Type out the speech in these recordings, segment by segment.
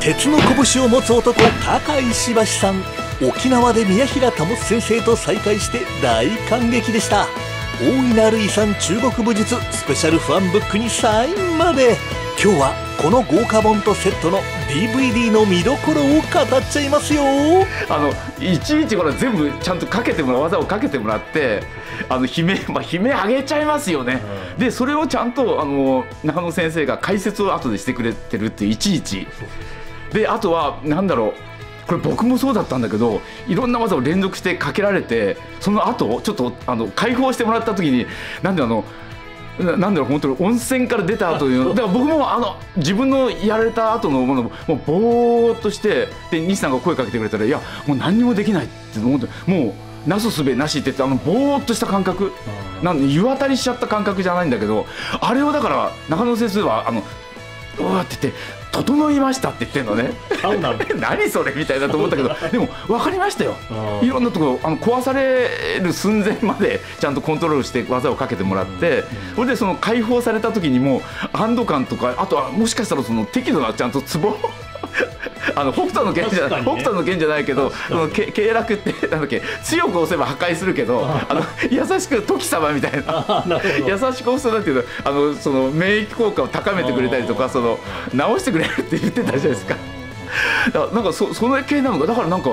鉄の拳を持つ男高井石橋さん。沖縄で宮平保先生と再会して大感激でした。大いなる遺産中国武術スペシャルファンブックにサインまで。今日はこの豪華本とセットの DVD の見どころを語っちゃいますよ。あのいちいちこれ全部ちゃんとかけてもらう技をかけてもらってあの悲鳴、まあ、悲鳴上げちゃいますよね、うん、でそれをちゃんとあの中野先生が解説を後でしてくれてるっていちいち。であとはなんだろうこれ僕もそうだったんだけどいろんな技を連続してかけられてその後ちょっとあの解放してもらった時になんであのなんだろう本当に温泉から出た後いう だから僕もあの自分のやられた後のものもうぼーっとしてで西さんが声かけてくれたらいやもう何にもできないって思ってもうなすすべなしって言ってあのぼーっとした感覚。なんで湯あたりしちゃった感覚じゃないんだけどあれをだから中野先生はあのうわって言って整いましたって言ってんのね。何それみたいだと思ったけど でも分かりましたよ。いろんなところあの壊される寸前までちゃんとコントロールして技をかけてもらってそれでその解放された時にも安堵感とかあとはもしかしたらその適度なちゃんとツボあの北斗の剣じゃない、ね、北斗の剣じゃないけどその経絡って なんだっけ強く押せば破壊するけどあの優しく時様みたいな。優しく押すなんていうのあのその免疫効果を高めてくれたりとかその治してくれるって言ってたじゃないですか。なんかそその系なのかだからなんか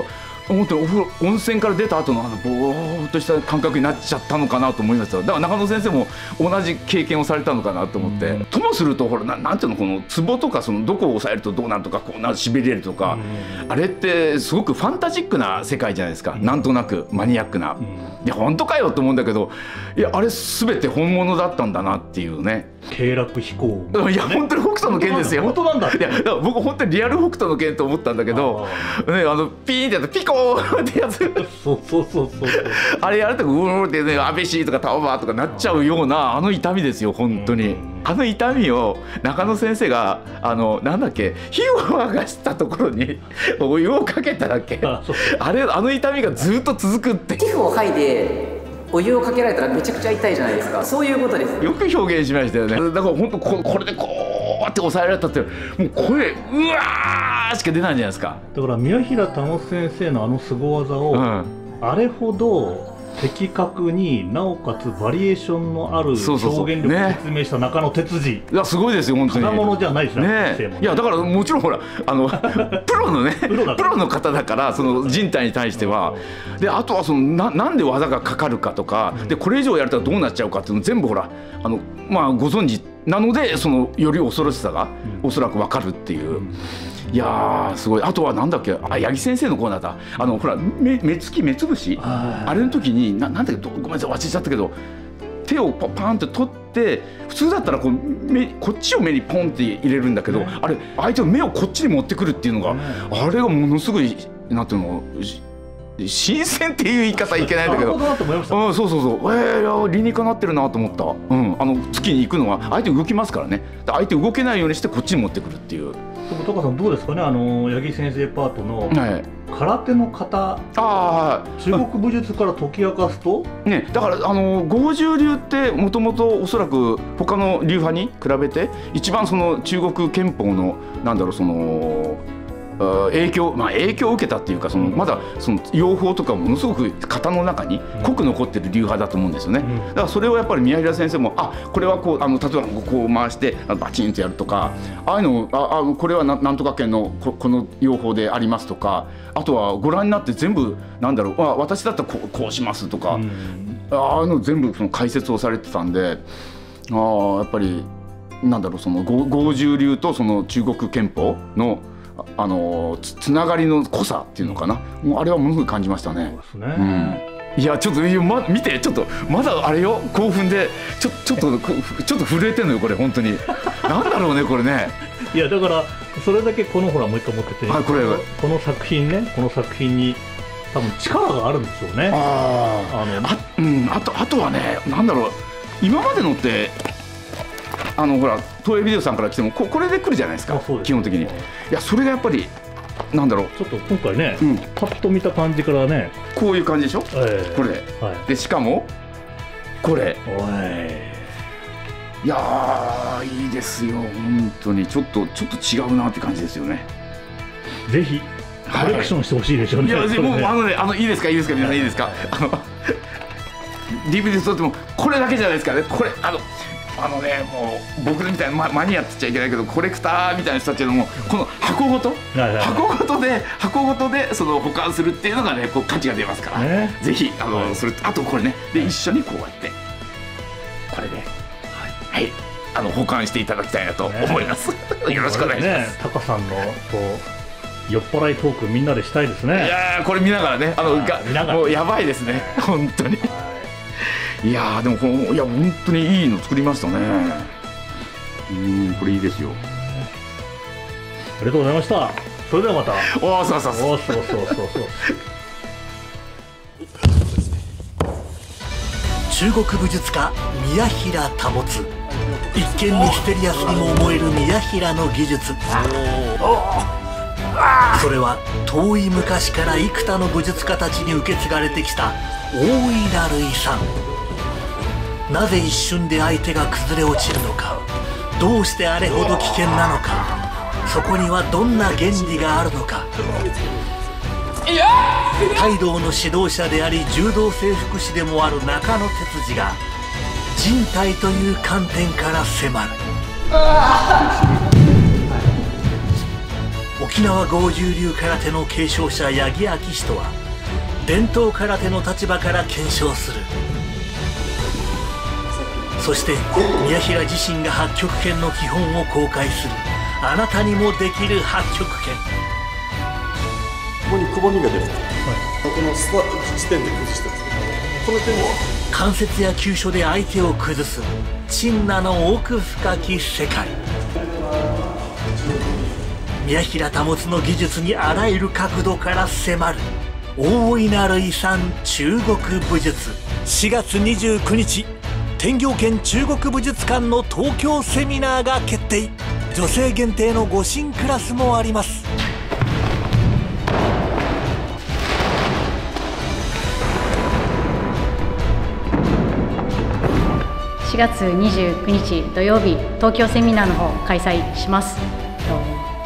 本当にお風呂温泉から出た後のあのぼーっとした感覚になっちゃったのかなと思いました。だから中野先生も同じ経験をされたのかなと思って、うん、ともするとほらななんていうのこのツボとかそのどこを押さえるとどうなるとかこうなしびれるとか、うん、あれってすごくファンタジックな世界じゃないですか、うん、なんとなくマニアックな、うん、いや本当かよと思うんだけどいやあれ全て本物だったんだなっていうね経絡飛行、ね、いや本当に北斗の拳ですよ。本当なんだいや僕本当にリアル北斗の拳と思ったんだけどねあのピーンってやってピコーってやつ。そうそうそうそうあれやるとうーってね安倍氏とかタオバーとかなっちゃうようなあの痛みですよ本当に。あの痛みを中野先生があのなんだっけ火を沸かしたところにお湯をかけただけ。あれあの痛みがずっと続くって皮膚を剥いでお湯をかけられたらめちゃくちゃ痛いじゃないですか。そういうことです。よく表現しましたよね。だから本当ここれでこうって抑えられたってもう声うわーしか出ないじゃないですか。だから宮平保先生のあの凄技を、うん、あれほど的確になおかつバリエーションのある表現力を説明した中野哲司、ね、いやすごいですよ本当に。物じゃないですねねいやだからもちろんほらあの プロのねプロの方だからその人体に対しては。であとはそのななんで技がかかるかとか、でこれ以上やれたらどうなっちゃうかっていうの全部ほらあのまあご存知なのでそのより恐ろしさがおそらく分かるっていう。うんいやすごい。あとはなんだっけ？あ八木先生のコーナーだ。あのほら目目つき目つぶし？あれの時にななんだっけ？ごめんなさい忘れちゃったけど手をパパンって取って普通だったらこう目こっちを目にポンって入れるんだけど、あれ相手の目をこっちに持ってくるっていうのが、あれがものすごいなんていうの？新鮮っていう言い方いけないんだけど、うん、そうそうそう。えー、理にかなってるなと思った、うん、あの月に行くのは相手動きますからね。相手動けないようにしてこっちに持ってくるっていう。高さんどうですかね？あの八木先生パートの、空手の型あ中国武術から解き明かすと、ね、だからあの五十流ってもともとおそらく他の流派に比べて一番その中国憲法のなんだろうその影響、まあ、影響を受けたっていうかそのまだその養蜂とかものすごく型の中に濃く残ってる流派だと思うんですよね、だからそれをやっぱり宮平先生もあこれはこうあの例えばこう回してバチンとやるとかああいうのああこれはなんとか県のここの養蜂でありますとかあとはご覧になって全部なんだろうあ私だったらこうこうしますとか、ああいうの全部その解説をされてたんでああやっぱりなんだろうその五十流とその中国憲法のあのつつながりの濃さっていうのかな。もうあれはものすごい感じましたね。そうですね、うん。いやちょっと、ま、見てちょっとまだあれよ。興奮でちょちょっとちょっと震えてんのよこれ本当に。なんだろうねこれね。いやだからそれだけこのほらもう一回持ってて、はい、これ。この作品ねこの作品に多分力があるんですよね。ああのあ,、うん、あとあとはねなんだろう。今までのってあのほら東映ビデオさんから来てもここれで来るじゃないですか基本的に。いやそれがやっぱりなんだろう。ちょっと今回ね、うん、パッと見た感じからねこういう感じでしょ、えー、これ、はい、でしかもこれ。い。やーいいですよ本当に。ちょっとちょっと違うなって感じですよね。ぜひコレクションしてほしいでしょうね。いやそれねもうあのねあのいいですか？いいですか？皆さんいいですか？あの DVD 撮ってもこれだけじゃないですかね。これあのあのねもう僕みたいなママニアって言っちゃいけないけどコレクターみたいな人たちのもこの箱ごとはいはい。はい箱ごとで箱ごとでその保管するっていうのがねこう価値が出ますから、ね。ぜひあの、はい。それとあとこれね。で一緒にこうやってこれではい、あの保管していただきたいなと思います、よろしくお願いします、ね、タカさんのこう酔っ払いトークみんなでしたいですね。いやーこれ見ながらねあのはい。がもうやばいですね。本当に。はいやーでもこのいや本当にいいの作りましたねうんこれいいですよありがとうございました。それではまた。おおそうそうそうおそうそうそうそう。中国武術家宮平保一見ミステリアスにも思える宮平の技術それは遠い昔から幾多の武術家たちに受け継がれてきた大いなる遺産なぜ一瞬で相手が崩れ落ちるのか。どうしてあれほど危険なのか。そこにはどんな原理があるのか。態道の指導者であり柔道整復師でもある中野哲司が人体という観点から迫る。沖縄合十流空手の継承者八木昭史とは伝統空手の立場から検証する。そして宮平自身が八極拳の基本を公開する。あなたにもできる八極拳。ここにくぼみが出る、このスタ地点で崩したんですけど。この点に関節や急所で相手を崩す。陳那の奥深き世界。宮平保の技術にあらゆる角度から迫る。大いなる遺産中国武術。4月29日天行県中国武術館の東京セミナーが決定。女性限定の護身クラスもあります。4月29日土曜日東京セミナーの方開催します。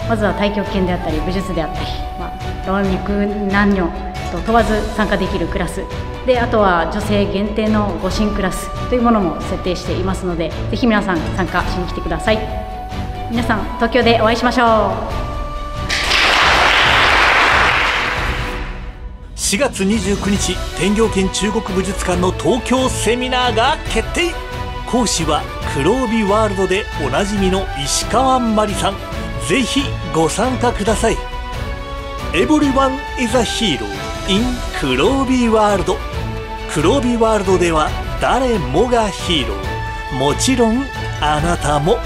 まずは太極拳であったり武術であったり、まあ、老若男女と問わず参加できるクラスであとは女性限定の護身クラスというものも設定していますのでぜひ皆さん参加しに来てください。皆さん東京でお会いしましょう。4月29日天行県中国武術館の東京セミナーが決定。講師は黒帯ワールドでおなじみの石川真理さん。ぜひご参加ください。Everyone is a hero in 黒帯ワールド黒帯ワールドでは誰もがヒーロー。もちろんあなたも。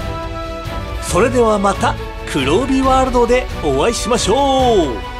それではまた黒帯ワールドでお会いしましょう。